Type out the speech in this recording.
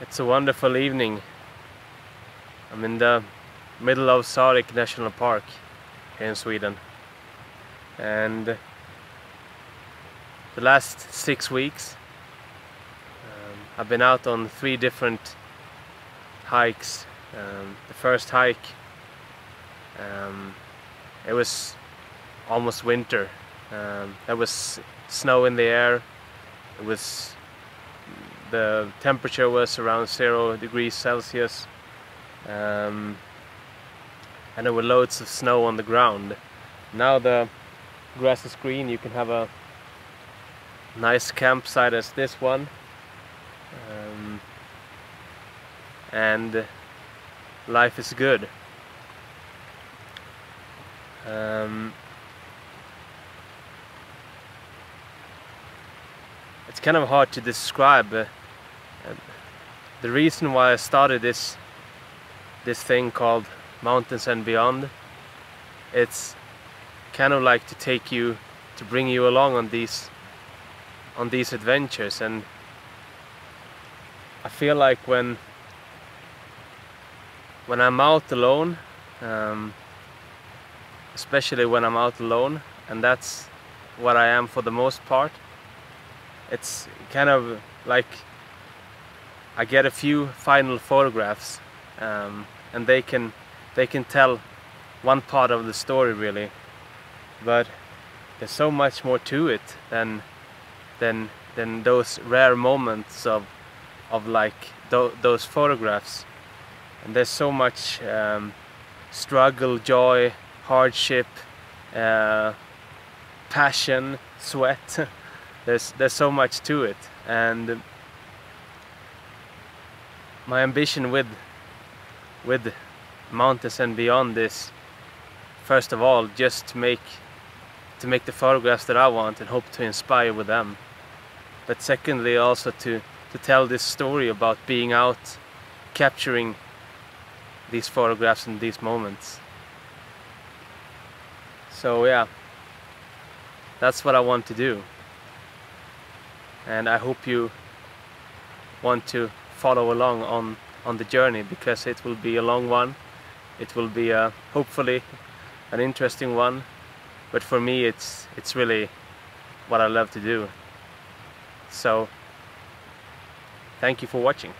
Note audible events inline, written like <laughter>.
It's a wonderful evening. I'm in the middle of Sarek National Park here in Sweden. And the last six weeks um, I've been out on three different hikes. Um, the first hike um, it was almost winter. Um, there was snow in the air. It was the temperature was around zero degrees Celsius um, and there were loads of snow on the ground. Now the grass is green. You can have a nice campsite as this one. Um, and life is good. Um, it's kind of hard to describe uh, the reason why I started this this thing called Mountains and Beyond it's kind of like to take you to bring you along on these on these adventures. And I feel like when when I'm out alone um, especially when I'm out alone and that's what I am for the most part it's kind of like I get a few final photographs um, and they can they can tell one part of the story really. But there's so much more to it than than than those rare moments of of like th those photographs. And there's so much um, struggle joy hardship uh, passion sweat. <laughs> There's there's so much to it. And my ambition with with mountains and beyond is first of all just to make to make the photographs that I want and hope to inspire with them. But secondly also to to tell this story about being out capturing these photographs and these moments. So yeah. That's what I want to do. And I hope you want to follow along on on the journey because it will be a long one. It will be a, hopefully an interesting one. But for me it's it's really what I love to do. So thank you for watching